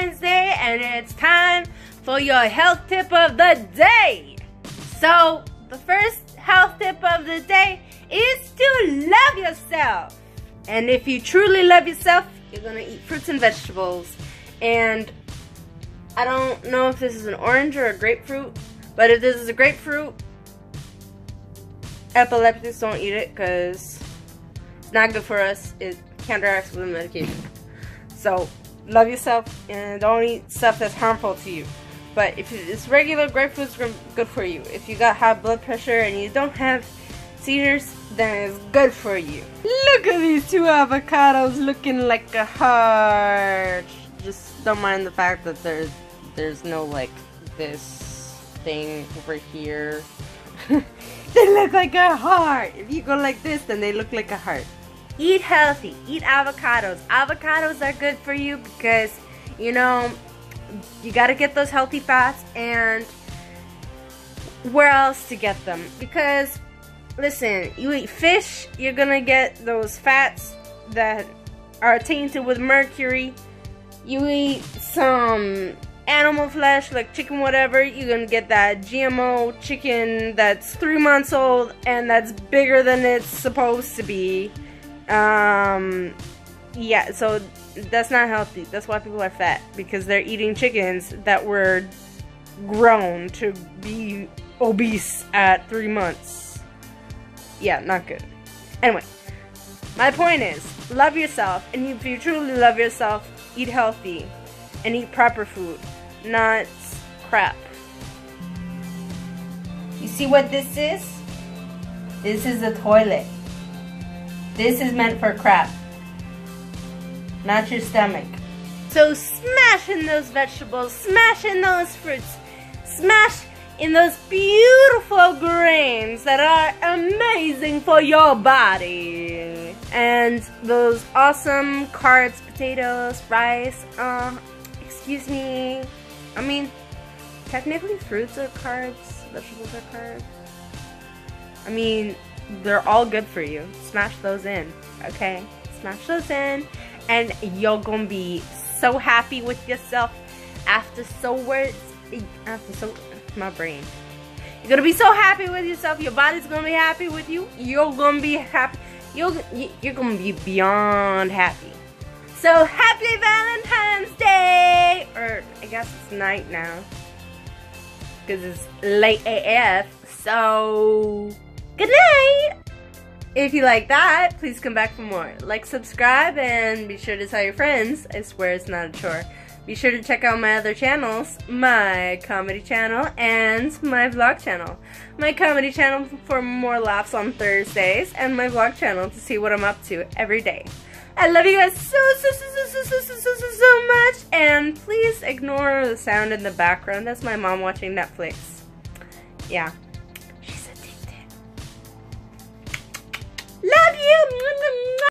Valentine's Day, and it's time for your health tip of the day. So, the first health tip of the day is to love yourself. And if you truly love yourself, you're gonna eat fruits and vegetables. And I don't know if this is an orange or a grapefruit, but if this is a grapefruit, epileptics don't eat it because it's not good for us. It counteracts with medication. So love yourself and don't eat stuff that's harmful to you. But if it's regular grapefruit's good for you. If you got high blood pressure and you don't have seizures, then it's good for you. Look at these two avocados looking like a heart. Just don't mind the fact that there's there's no like this thing over here. they look like a heart. If you go like this, then they look like a heart. Eat healthy. Eat avocados. Avocados are good for you because, you know, you got to get those healthy fats and where else to get them? Because, listen, you eat fish, you're to get those fats that are tainted with mercury. You eat some animal flesh, like chicken, whatever, you're gonna get that GMO chicken that's three months old and that's bigger than it's supposed to be. Um, yeah, so that's not healthy. That's why people are fat because they're eating chickens that were grown to be obese at three months. Yeah, not good. Anyway, my point is love yourself, and if you truly love yourself, eat healthy and eat proper food not crap. You see what this is? This is a toilet. This is meant for crap, not your stomach. So smash in those vegetables, smash in those fruits, smash in those beautiful grains that are amazing for your body. And those awesome carbs, potatoes, rice, uh, excuse me, I mean, technically fruits are carbs, vegetables are carbs. I mean, they're all good for you. Smash those in, okay? Smash those in, and you're gonna be so happy with yourself after so words, after so, my brain. You're gonna be so happy with yourself. Your body's gonna be happy with you. You're gonna be happy. You're you're gonna be beyond happy. So happy Valentine's Day! Or I guess it's night now. Because it's late AF. So good night! If you like that, please come back for more. Like, subscribe, and be sure to tell your friends. I swear it's not a chore. Be sure to check out my other channels, my comedy channel and my vlog channel. My comedy channel for more laughs on Thursdays, and my vlog channel to see what I'm up to every day. I love you guys so, so, so, so, so, so, so, so, so, much. And please ignore the sound in the background. That's my mom watching Netflix. Yeah. hier.